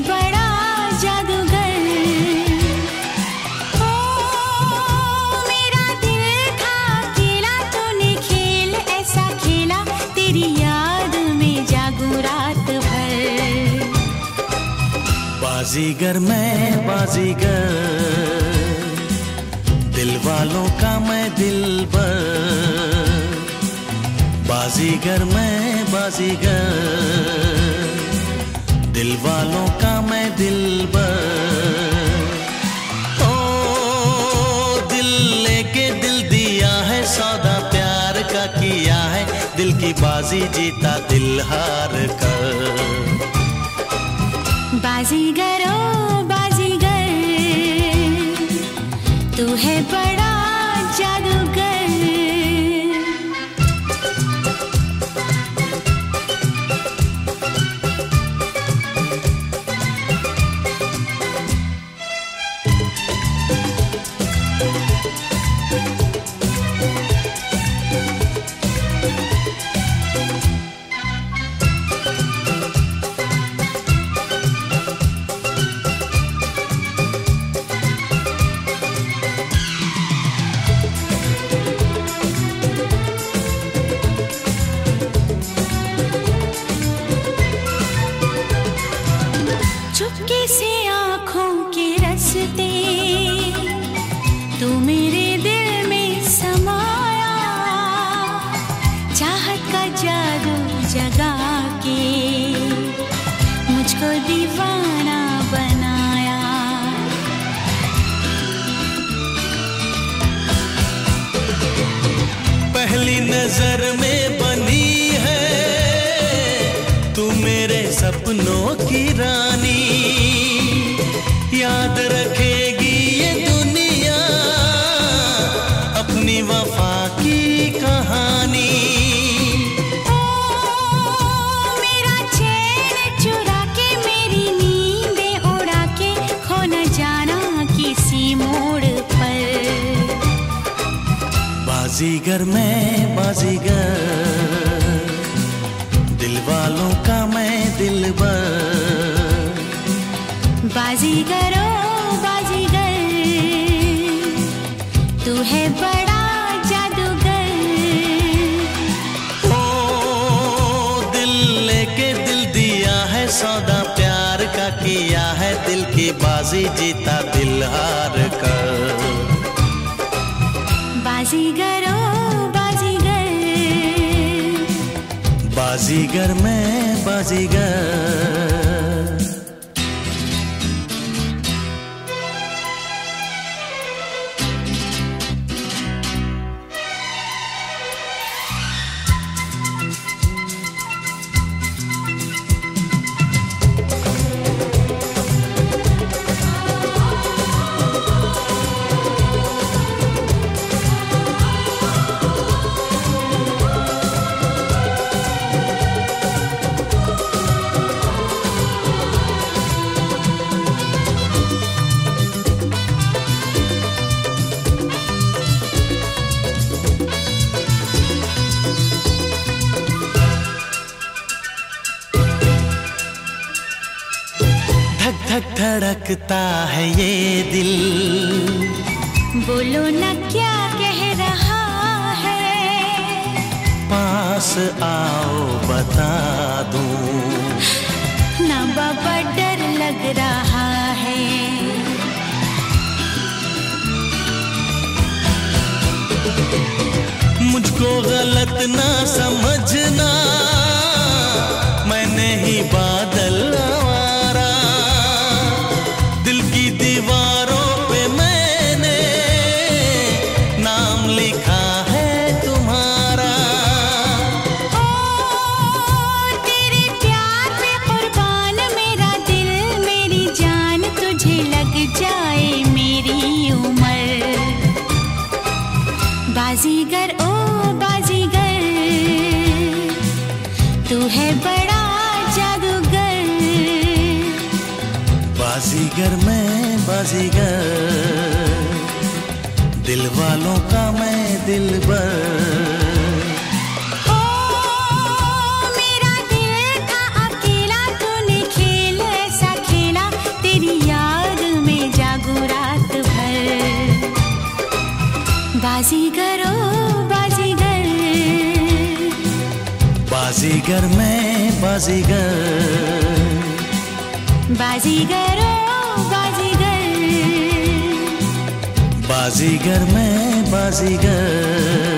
बड़ा जादूगर। मेरा दिल खेला खेल ऐसा खेला, तेरी याद में बाजीगर मैं, बाजीगर। दिल वालों का मैं दिल बर बाजीगर, मैं बाजीगर। दिल वालों का मैं दिल ओ, दिल लेके दिल दिया है, सौदा प्यार का किया है। दिल की बाजी जीता दिल हार कर। बाजीगर ओ, बाजीगर, तू है बड़ा जादूगर। नज़र में बनी है। तू मेरे सपनों की रानी। याद रखेगी ये दुनिया। अपनी वफा की कहानी। ओ मेरा चैन चुरा के मेरी नींदें उड़ा के खो न जाना किसी मोड़ पर। बाजीगर मैं बाजीगर। दिल वालों का मैं दिल बाजीगर ओ बाजीगर तू है बड़ा जादूगर। ओ दिल लेके दिल दिया है सौदा प्यार का किया है दिल की बाजी जीता दिल हार। बाजीगर मैं बाजीगर। धड़कता है ये दिल। बोलो न क्या कह रहा है? पास आओ बता दूँ। ना बाबा डर लग रहा है। मुझको गलत ना समझना मैंने ही बादल बाजीगर, ओ बाजीगर, तू है बड़ा जादूगर। बाजीगर मैं, बाजीगर, दिल वालों का मैं दिल ओ बाजीगरो बाजीगर। बाजीगर मैं बाजीगर। बाजीगर ओ बाजीगर। बाजीगर मैं बाजीगर।